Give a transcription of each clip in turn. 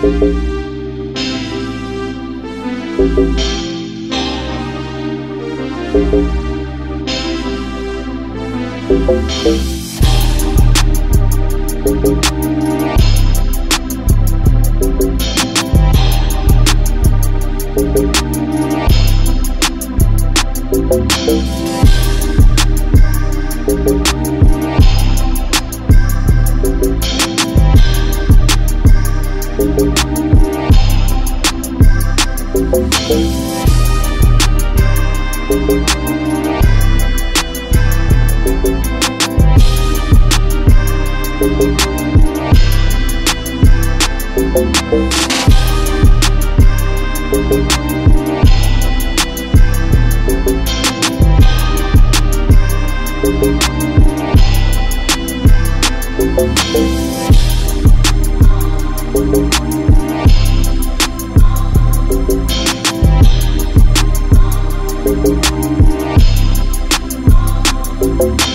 Thank Thank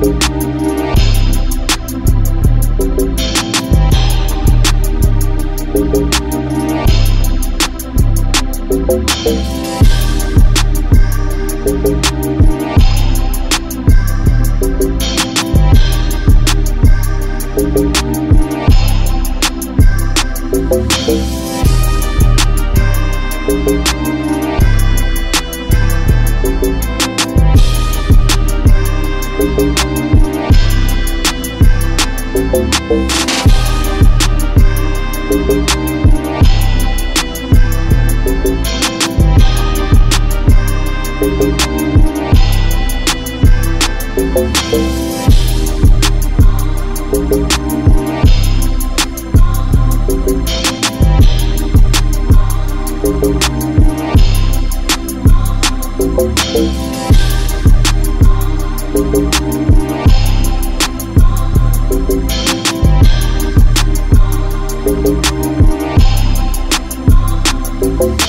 Thank Thank